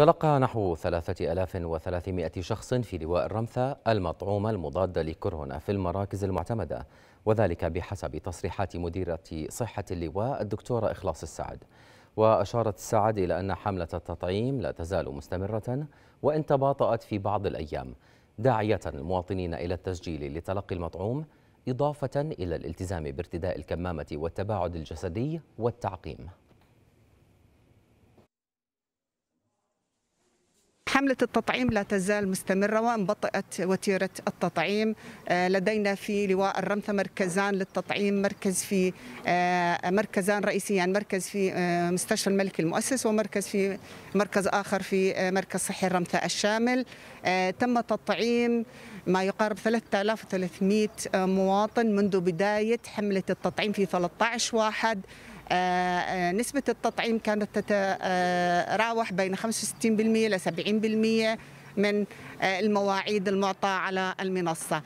تلقى نحو 3300 شخص في لواء الرمثة المطعومة المضادة لكورونا في المراكز المعتمدة وذلك بحسب تصريحات مديرة صحة اللواء الدكتورة إخلاص السعد. وأشارت السعد إلى أن حملة التطعيم لا تزال مستمرة وإن تباطأت في بعض الأيام داعية المواطنين إلى التسجيل لتلقي المطعوم إضافة إلى الالتزام بارتداء الكمامة والتباعد الجسدي والتعقيم. حملة التطعيم لا تزال مستمرة وإن بطأت وتيرة التطعيم. لدينا في لواء الرمثة مركزان للتطعيم مركز في مركزان رئيسيان مركز في مستشفى الملك المؤسس ومركز في مركز آخر في مركز صحي الرمثة الشامل. تم تطعيم ما يقارب 3300 مواطن منذ بداية حملة التطعيم في 13 واحد. نسبة التطعيم كانت تتراوح بين 65% إلى 70% من المواعيد المعطاة على المنصة.